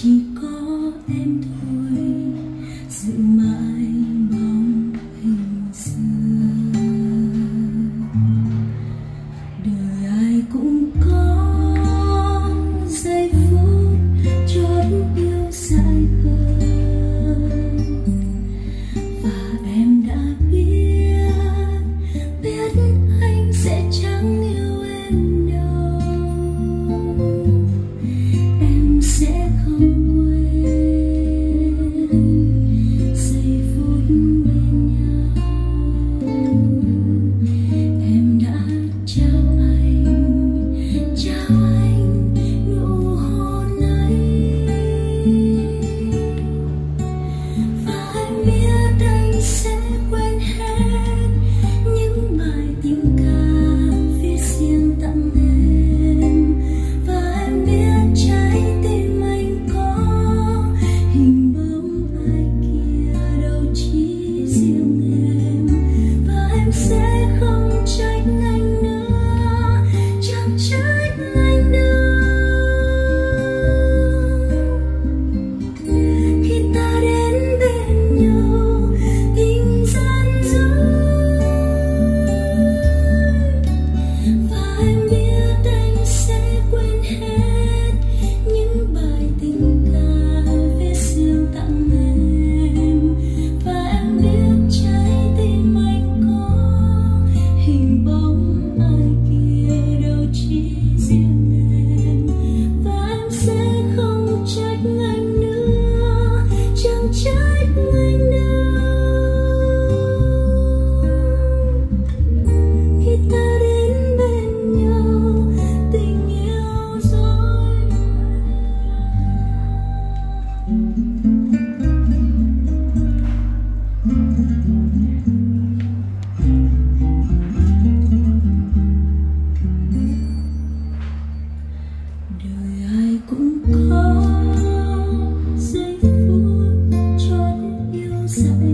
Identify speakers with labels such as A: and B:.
A: aussi. you Something